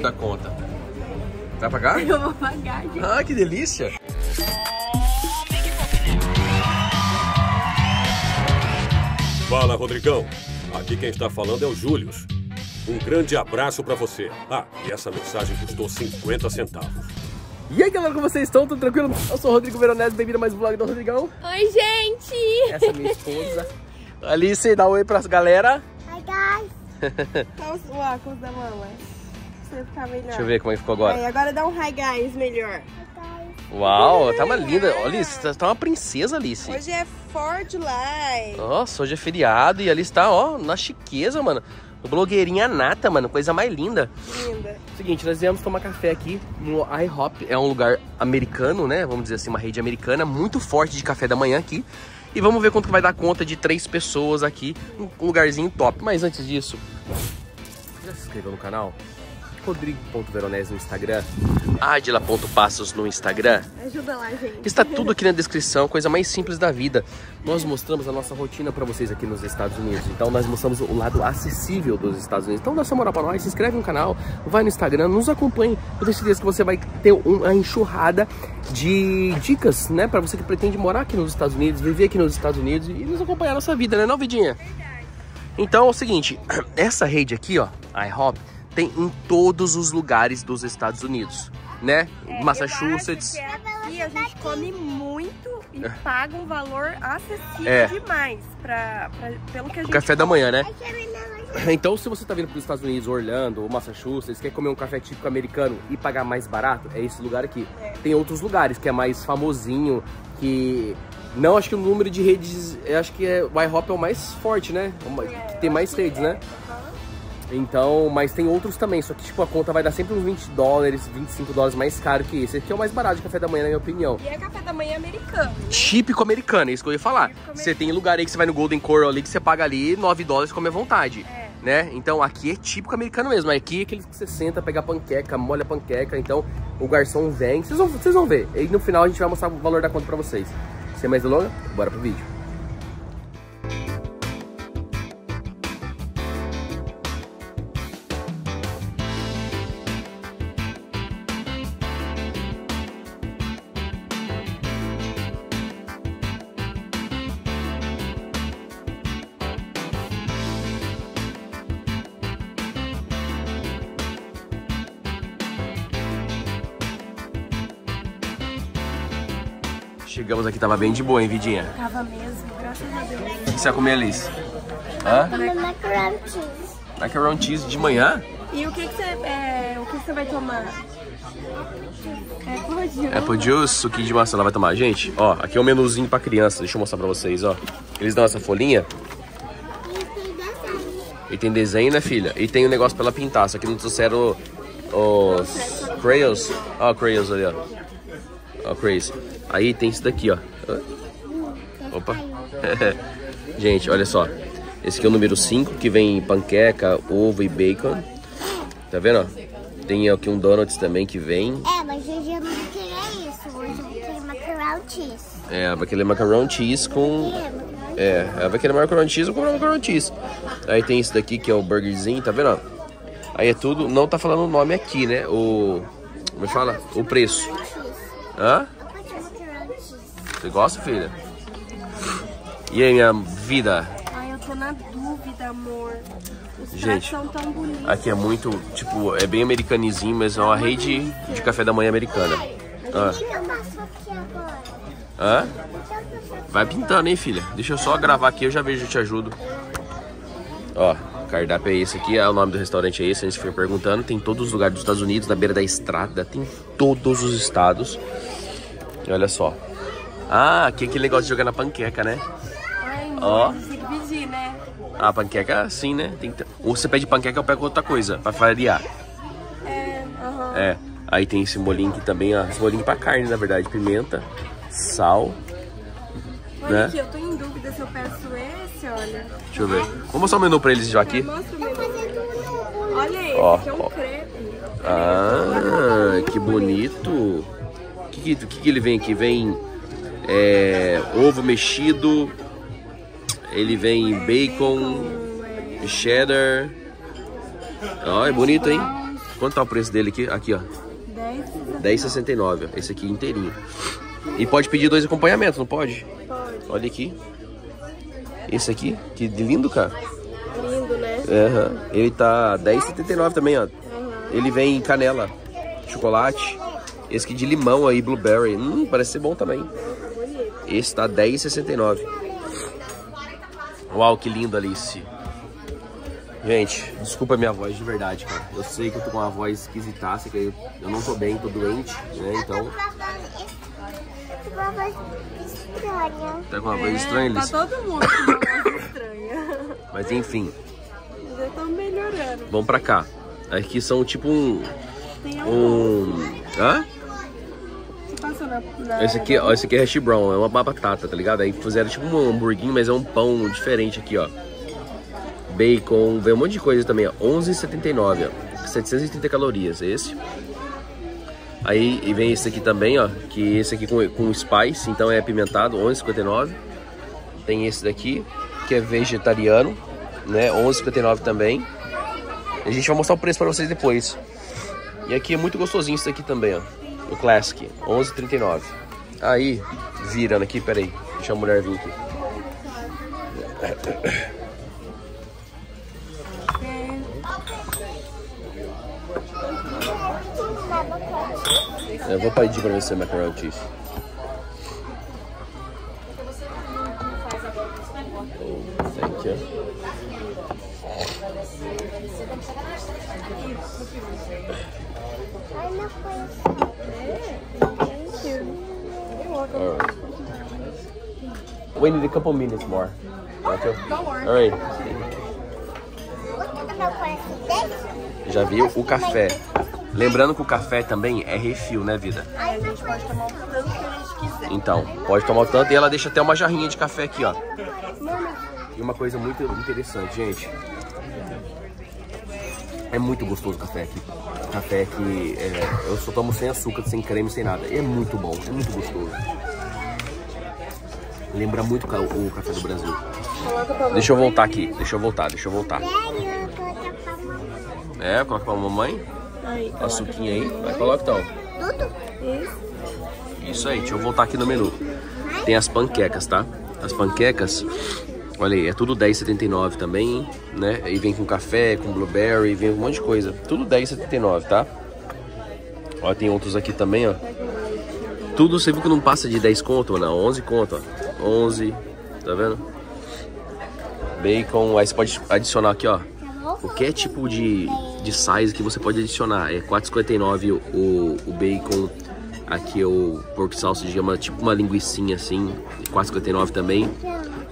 Da conta. Vai pagar? Eu vou pagar, gente. Ah, que delícia! Fala, Rodrigão. Aqui quem está falando é o Július. Um grande abraço para você. Ah, e essa mensagem custou 50 centavos. E aí, galera, como vocês estão? Tudo tranquilo? Eu sou o Rodrigo Veronese, bem-vindo a mais um vlog do Rodrigão. Oi, gente! Essa é minha esposa. Alice, dá um oi pras galera. Dá os óculos da. Pra você ficar melhor. Deixa eu ver como é que ficou agora. Aí, agora dá um hi, guys, melhor. Uau, tá uma linda. Ó, Alice, tá- tá uma princesa, Alice. Hoje é 4 de July. Nossa, hoje é feriado e a Alice tá, ó, na chiqueza, mano. Blogueirinha nata, mano, coisa mais linda. Linda. Seguinte, nós viemos tomar café aqui no IHOP. É um lugar americano, né? Vamos dizer assim, uma rede americana muito forte de café da manhã aqui. E vamos ver quanto vai dar conta de três pessoas aqui. Um lugarzinho top. Mas antes disso, já se inscreveu no canal? Rodrigo.veronese no Instagram. Adila.passos no Instagram. Ajuda lá, gente. Está tudo aqui na descrição, coisa mais simples da vida. Nós mostramos a nossa rotina para vocês aqui nos Estados Unidos. Então nós mostramos o lado acessível dos Estados Unidos. Então dá sua moral para nós, se inscreve no canal, vai no Instagram, nos acompanhe. Eu tenho certeza que você vai ter uma enxurrada de dicas, né, para você que pretende morar aqui nos Estados Unidos, viver aqui nos Estados Unidos e nos acompanhar a nossa vida, né, não, Vidinha? Então é o seguinte, essa rede aqui, ó, IHOP, tem em todos os lugares dos Estados Unidos, né? É, Massachusetts. Eu que aqui a gente come muito e paga um valor acessível É. demais pra, pra- pelo que a O gente café da come. manhã, né? Então, se você tá vindo para os Estados Unidos, Orlando ou Massachusetts, quer comer um café típico americano e pagar mais barato, é esse lugar aqui. Tem outros lugares que é mais famosinho, que não acho que o número de redes, eu acho que é, o IHOP é o mais forte, né? O ma- Que tem mais redes, né? Então, mas tem outros também, só que tipo a conta vai dar sempre uns 20 dólares, 25 dólares mais caro que esse. Esse aqui é o mais barato de café da manhã, na minha opinião. E é café da manhã americano. Típico americano, é isso que eu ia falar. Você tem lugar aí que você vai no Golden Corral ali que você paga ali 9 dólares come à vontade. É. Né? Então aqui é típico americano mesmo. Aqui é aquele que você senta, pega a panqueca, molha a panqueca. Então o garçom vem. Vocês vão, vocês vão ver. E no final a gente vai mostrar o valor da conta pra vocês. Sem mais delongas, bora pro vídeo. Chegamos aqui, tava bem de boa, hein, Vidinha? Tava mesmo, graças a Deus. O que você vai comer, Alice? Hã? macaroni cheese. Macaroni cheese de manhã? E o que que você, é, o que você vai tomar? É. Apple juice, suquinho de maçã, ela vai tomar. Gente, ó, aqui é um menuzinho pra criança. Deixa eu mostrar pra vocês, ó. Eles dão essa folhinha e tem desenho, né, filha? E tem um negócio pra ela pintar. Só que não trouxeram os crayons. Ó, crayons ali, ó. Ó, crayons. Aí tem isso daqui, ó. Opa. Gente, olha só. Esse aqui é o número 5, que vem panqueca, ovo e bacon. Tá vendo, ó? Tem aqui um donuts também que vem. É, mas hoje eu não queria isso. Hoje eu queria macaroni cheese. É, vai querer macaroni cheese com... É, ela vai querer macaroni cheese com macaroni cheese. Aí tem esse daqui que é o burgerzinho, tá vendo? ó? Aí é tudo, não tá falando o nome aqui, né? O... Como é fala? O preço. Hã? Você gosta, filha? E aí, minha vida? Ai, eu tô na dúvida, amor. Os Gente, são tão bonitos. Aqui é muito, tipo, é bem americanizinho, mas é uma rede de café da manhã americana. Ah. Hã? O que eu faço Vai pintando, hein, filha? Deixa eu só gravar aqui, eu já vejo, eu te ajudo. Ó, cardápio é esse aqui, é o nome do restaurante é esse, a gente foi perguntando. Tem todos os lugares dos Estados Unidos, na beira da estrada, tem todos os estados. E olha só. Ah, aqui é aquele negócio de jogar na panqueca, né? Ai, Ó. amor, tem que pedir, né? A panqueca, sim, né? Tem que Ou você pede panqueca, eu pego outra coisa, pra variar. É, aham. É. Aí tem esse molinho aqui também, ó. Esse molinho pra carne, na verdade. Pimenta, sal. Olha né? aqui, eu tô em dúvida se eu peço esse, olha. Deixa eu ver. Vamos mostrar o menu pra eles já aqui. Olha esse, Ó, é um ó. crepe. Ah, que bonito. O que, que, que que ele vem aqui? Vem é, ovo mexido. Ele vem bacon, cheddar. Ó, é bonito, hein? Quanto tá o preço dele aqui? Aqui, ó. 10 10,69, ó. Esse aqui inteirinho. E pode pedir dois acompanhamentos, não pode? Pode. Olha aqui. Esse aqui, que lindo, cara. Lindo, né? Aham. Ele tá 10,79 também, ó. Ele vem em canela, chocolate. Esse aqui de limão aí, blueberry. Hum, parece ser bom também. Esse tá 10,69. Uau, que lindo, Alice. Gente, desculpa a minha voz de verdade, cara. Eu sei que eu tô com uma voz esquisitaça, que eu não tô bem, tô doente, né? Então, estranha. tá com uma voz estranha, Tá Alice. todo mundo com uma voz estranha. Mas enfim, Já estão melhorando. vamos pra cá. Aqui são tipo um... Tem um... um... Hã? Na... Esse aqui, ó, esse aqui é hash brown, é uma batata, tá ligado? Aí fizeram tipo um hamburguinho, mas é um pão diferente aqui, ó. Bacon, vem um monte de coisa também, ó. 11,79, ó. 730 calorias, esse. Aí e vem esse aqui também, ó. Que esse aqui com, com spice, então é apimentado, 11,59. Tem esse daqui, que é vegetariano, né? 11,59 também. A gente vai mostrar o preço pra vocês depois. E aqui é muito gostosinho esse aqui também, ó. O Classic, 11,39. Aí, virando aqui, peraí. Deixa a mulher vir aqui. Eu vou pedir pra você macarrão cheese. Thank you. Ai, não foi. Alright. We need a couple minutes more. Okay? Você não conhece desse? Já viu o café. Lembrando que o café também é refil, né, vida? A gente pode tomar o tanto que a gente quiser. Então, pode tomar o tanto e ela deixa até uma jarrinha de café aqui, ó. E uma coisa muito interessante, gente. É muito gostoso o café aqui. Café que é, eu só tomo sem açúcar, sem creme, sem nada. É muito bom, é muito gostoso. Lembra muito o ca- o café do Brasil. Deixa eu voltar aqui, deixa eu voltar, deixa eu voltar. É, coloca pra mamãe, Aí, a suquinha aí. Vai, coloca então. Tudo? Isso. Isso aí, deixa eu voltar aqui no menu. Tem as panquecas, tá? As panquecas, olha aí, é tudo 10,79 também, né? E vem com café, com blueberry, vem um monte de coisa. Tudo 10,79, tá? Ó, tem outros aqui também, ó. Tudo, você viu que não passa de 10 conto, não? 11 conto, ó. 11, tá vendo? Bacon, aí você pode adicionar aqui, ó. Qualquer tipo de, de size que você pode adicionar. É 4,59 o, o bacon. Aqui é o pork sausage, é tipo uma linguiçinha assim, 4,59 também.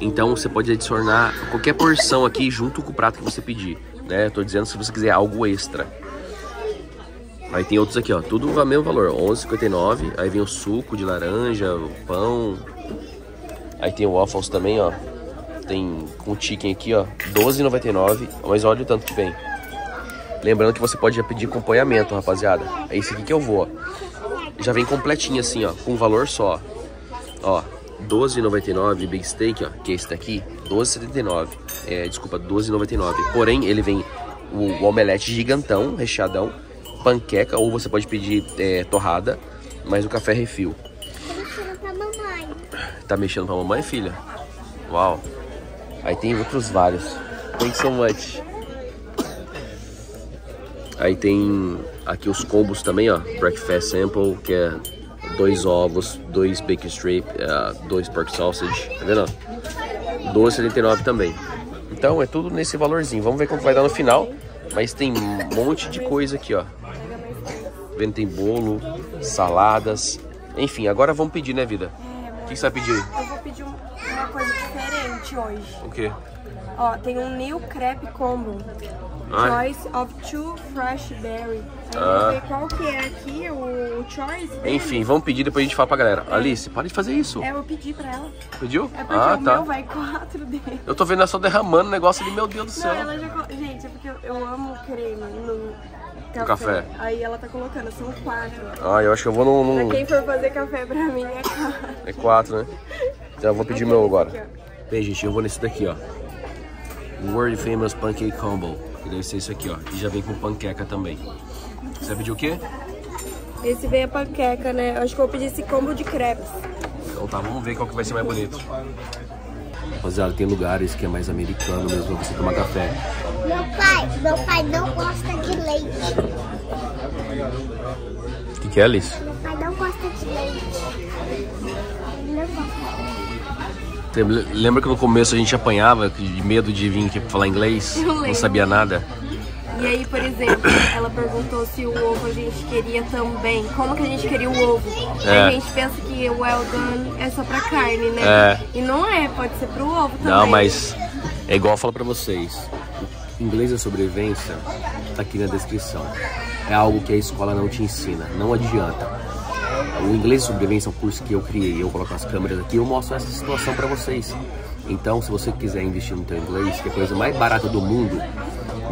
Então você pode adicionar qualquer porção aqui junto com o prato que você pedir, né? Tô dizendo se você quiser algo extra. Aí tem outros aqui, ó, tudo o mesmo valor, 11,59. Aí vem o suco de laranja, o pão. Aí tem o waffles também, ó. Tem com chicken aqui, ó, 12,99. Mas olha o tanto que vem. Lembrando que você pode já pedir acompanhamento, rapaziada. É esse aqui que eu vou, ó. Já vem completinho assim, ó, com um valor só. Ó, 12,99 Big Steak, ó, que é esse daqui, 12,79. É, desculpa, 12,99. Porém, ele vem o, o omelete gigantão, recheadão, panqueca, ou você pode pedir é, torrada, mas o café refil. Tô mexendo pra mamãe. Tá mexendo pra mamãe, filha? Uau. Aí tem outros vários. Thank you so much. Aí tem aqui os combos também, ó. Breakfast sample, que é dois ovos, dois bacon strip, eh, dois pork sausage, tá vendo? ó? 12,79 também. Então é tudo nesse valorzinho. Vamos ver quanto vai dar no final. Mas tem um monte de coisa aqui, ó. Vendo tem bolo, saladas. Enfim, agora vamos pedir, né, vida? O que que você vai pedir? Eu vou pedir um- uma coisa diferente hoje. O quê? Ó, tem um New Crepe Combo. Ai. Choice of two fresh berry. Aí Ah. ver qual que é aqui o choice dele. Enfim, vamos pedir depois a gente fala pra galera. Alice, para de fazer isso. É, eu pedi pra ela. Pediu? É porque ah, o tá. meu vai quatro dele. Eu tô vendo ela só derramando o negócio ali, meu Deus do Não, céu. ela já... Gente, é porque eu, eu amo creme no café. café. Aí ela tá colocando, são quatro. Ah, eu acho que eu vou no. Pra quem for fazer café pra mim é quatro. É quatro, né? Então eu vou pedir o meu agora. Aqui, Bem, gente, eu vou nesse daqui, ó. World Famous Pancake Combo. Que deve ser isso aqui, ó. E já vem com panqueca também. Você vai pedir o quê? Esse vem a panqueca, né? Acho que eu vou pedir esse combo de crepes. Então tá, vamos ver qual que vai ser mais bonito. Rapaziada, tem lugares que é mais americano mesmo pra você tomar café. Meu pai, meu pai não gosta de leite. O que, que é, Alice? Meu pai não gosta de leite. Ele não gosta. Você Lembra que no começo a gente apanhava de medo de vir aqui falar inglês? Não sabia nada. E aí, por exemplo, ela perguntou se o ovo a gente queria também. Como que a gente queria o ovo? É. A gente pensa que o well done é só pra carne, né? É. E não é, pode ser pro ovo também. Não, mas é igual eu falo pra vocês. O inglês da sobrevivência tá aqui na descrição. É algo que a escola não te ensina, não adianta. O inglês de sobrevivência é um curso que eu criei, eu coloco as câmeras aqui eu mostro essa situação pra vocês. Então, se você quiser investir no teu inglês, que é a coisa mais barata do mundo,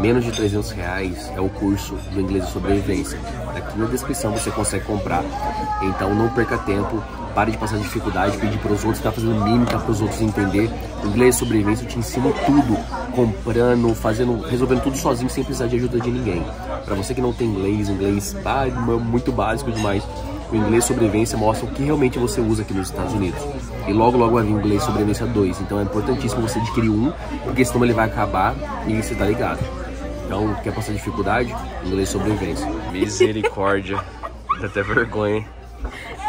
menos de 300 reais é o curso do inglês de sobrevivência. Aqui na descrição você consegue comprar. Então, não perca tempo, pare de passar dificuldade, pedir para os outros, ficar fazendo mímica para os outros entender. O inglês de sobrevivência eu te ensino tudo, comprando, fazendo, resolvendo tudo sozinho, sem precisar de ajuda de ninguém. Para você que não tem inglês, inglês ah, muito básico demais, o inglês sobrevivência mostra o que realmente você usa aqui nos Estados Unidos. E logo logo vai vir o inglês sobrevivência 2. Então é importantíssimo você adquirir um, porque senão ele vai acabar e você tá ligado. Então, quer passar dificuldade? Inglês sobrevivência. Misericórdia. Dá até vergonha, hein?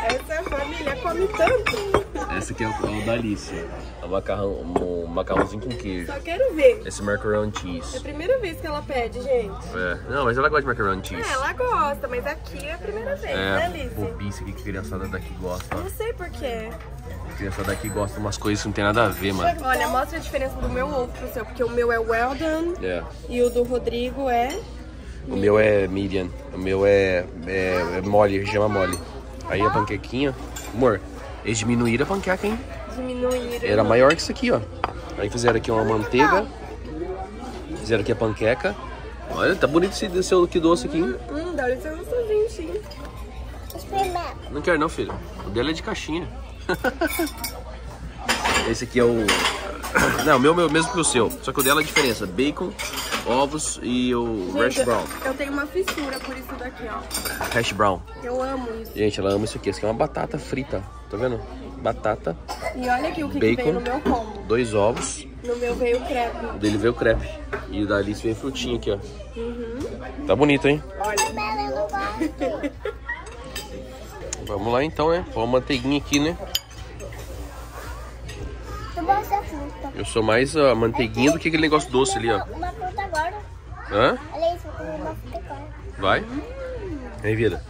Essa família come tanto. Essa aqui é o, é o da Alice. É o macarrão, um macarrãozinho com queijo. Só quero ver. Esse macaroni É a cheese. primeira vez que ela pede, gente. É. Não, mas ela gosta de macaroni cheese. É, ela gosta, mas aqui é a primeira vez, né, É, Alice? bobice aqui que a criançada daqui gosta. Não sei porquê. A criançada daqui gosta de umas coisas que não tem nada a ver, mano. Olha, mostra a diferença do meu ovo pro seu, porque o meu é well done É. e o do Rodrigo é... O meu é medium. O meu é, é, é mole, chama mole. Aí a panquequinha. Amor, eles diminuíram a panqueca, hein? diminuir. Era maior que isso aqui, ó. Aí fizeram aqui uma manteiga. Fizeram aqui a panqueca. Olha, tá bonito esse seu que doce aqui, hein? Hum, dá licença sozinho, sim. Experimenta. Não quero não, filho. O dele é de caixinha. Esse aqui é o... Não, o meu, meu mesmo que o seu. Só que o dela é a diferença. Bacon, ovos e o hash Gente, brown. eu tenho uma fissura por isso daqui, ó. Hash brown. Eu amo isso. Gente, ela ama isso aqui. Isso aqui é uma batata frita. Tá vendo? Batata, E olha aqui o que, que Bacon. veio no meu combo. dois ovos. No meu veio crepe. O dele veio crepe. E o da Alice veio frutinha aqui, ó. Tá bonito, hein? Gosto. Vamos lá então, né? Põe uma manteiguinha aqui, né? Eu gosto da fruta. Eu sou mais a manteiguinha do que aquele negócio doce ali, ó. Hã? Olha isso, vou comer agora. Vai? Aí, vida.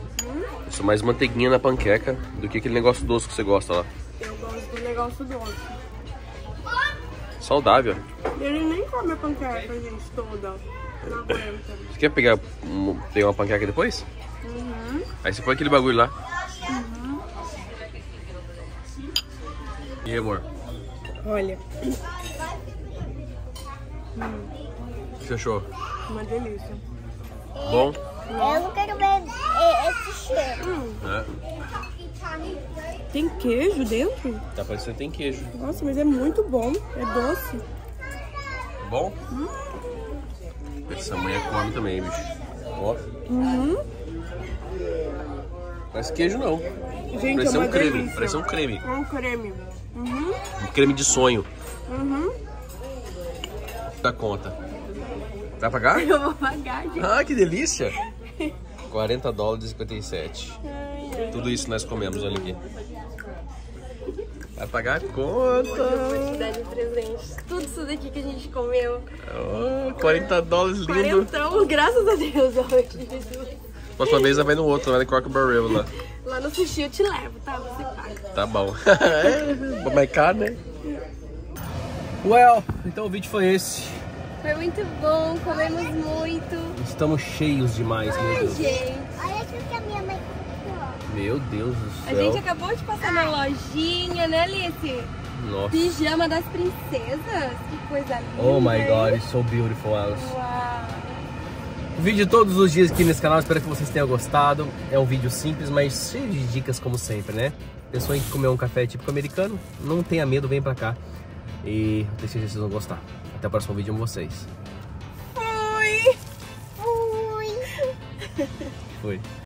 Eu sou mais manteiguinha na panqueca do que aquele negócio doce que você gosta lá. Eu gosto do negócio doce. Saudável. Ele nem come a panqueca, gente, toda. Não aguenta. Você quer pegar, pegar uma panqueca depois? Aí você põe aquele bagulho lá. E aí, amor? Olha, O que você achou? Uma delícia. Bom? Eu não quero ver esse cheiro. É. Tem queijo dentro? Tá parecendo que tem queijo. Nossa, mas é muito bom. É doce. Bom? Essa mulher come também, bicho. Ó. Parece queijo não. Gente, Parece é uma um creme. delícia. Parece um creme. É um creme. Uhum. Um creme de sonho. Uhum. Da conta. Vai pagar? Eu vou pagar, gente. Ah, que delícia! 40 dólares e 57. Tudo isso nós comemos, olha aqui. Vai pagar a conta. Quantidade de presentes. Tudo isso daqui que a gente comeu. Oh, 40 dólares lindo. Quarentão, graças a Deus, hoje. Próxima vez vai no outro, vai no Croc Barrel lá. Lá no sushi eu te levo, tá? Você paga. Tá bom. é, mais caro, né? Well, então o vídeo foi esse. Foi muito bom, comemos muito. Estamos cheios demais, meu Ai, Deus. gente. Olha aquilo que a minha mãe comprou. Meu Deus do A céu. gente acabou de passar na lojinha, né, Alice? Nossa. Pijama das princesas. Que coisa linda. Oh my god, it's so beautiful, Alice. Uau. Vídeo todos os dias aqui nesse canal, espero que vocês tenham gostado. É um vídeo simples, mas cheio de dicas como sempre, né? Pessoa que comer um café típico americano, não tenha medo, vem pra cá. E eu tenho certeza que vocês vão gostar. Até o próximo vídeo, com vocês. Fui! Fui! Fui.